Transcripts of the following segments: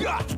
Gotcha!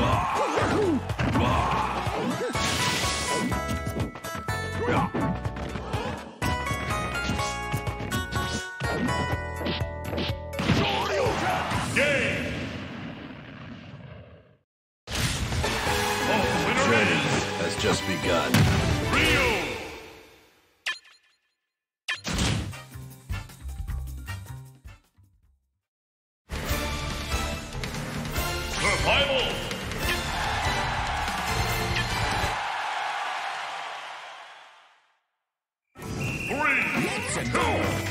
Wow. and go!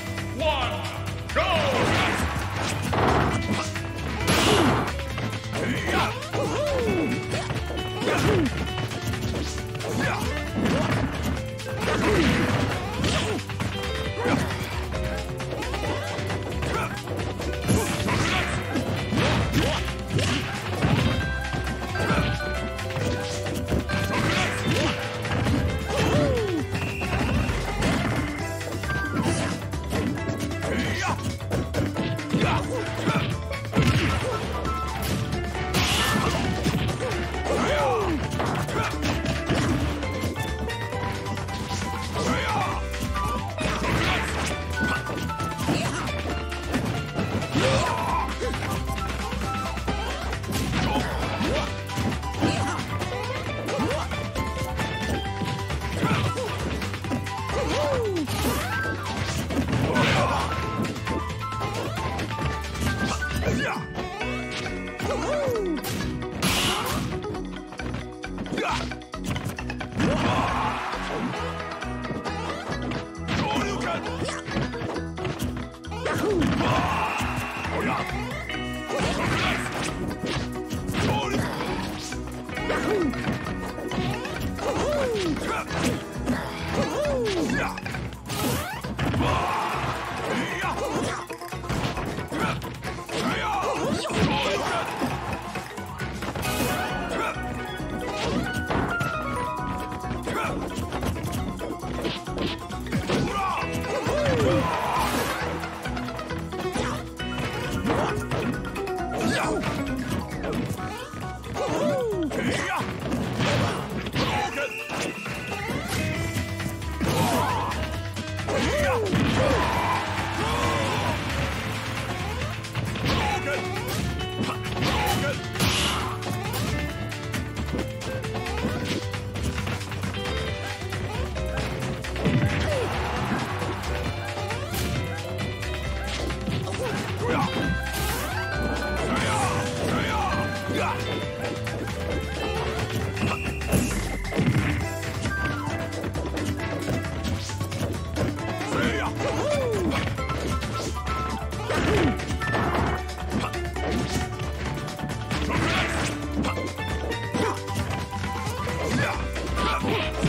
Game!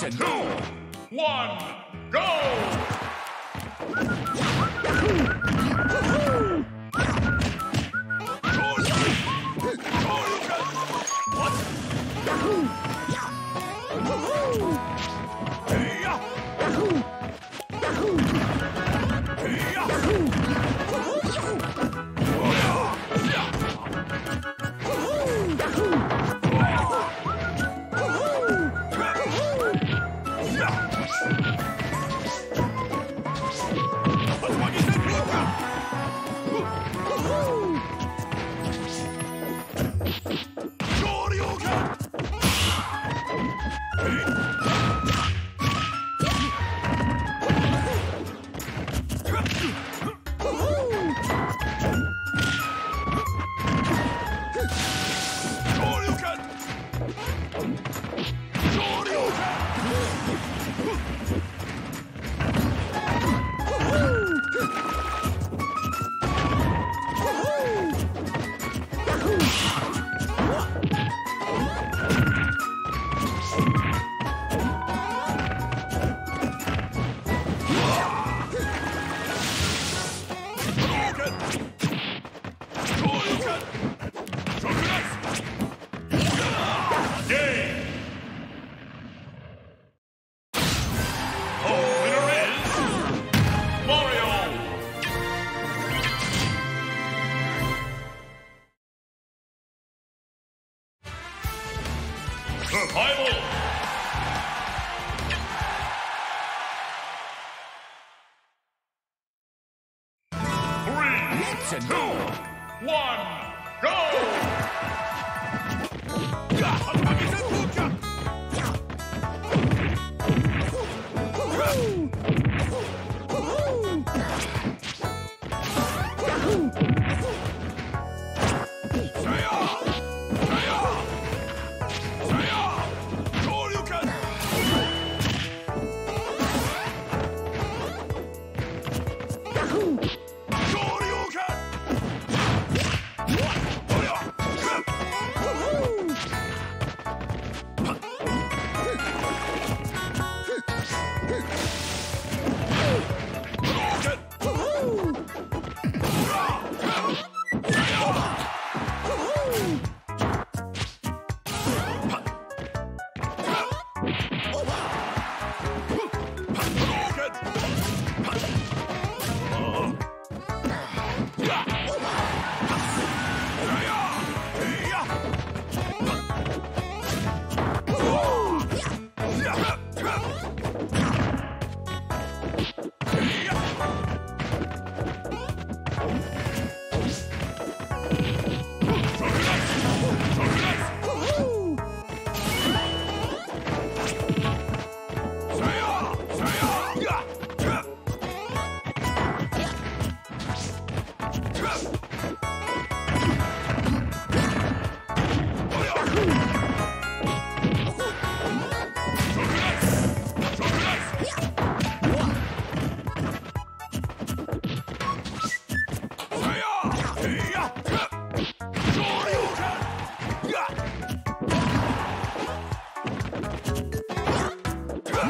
Three, two, one, go!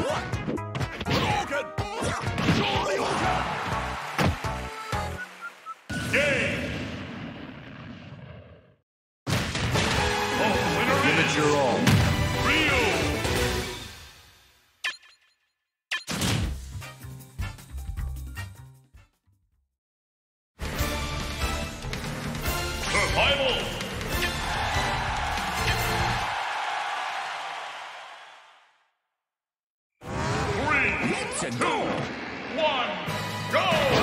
What? action. Two, one, go!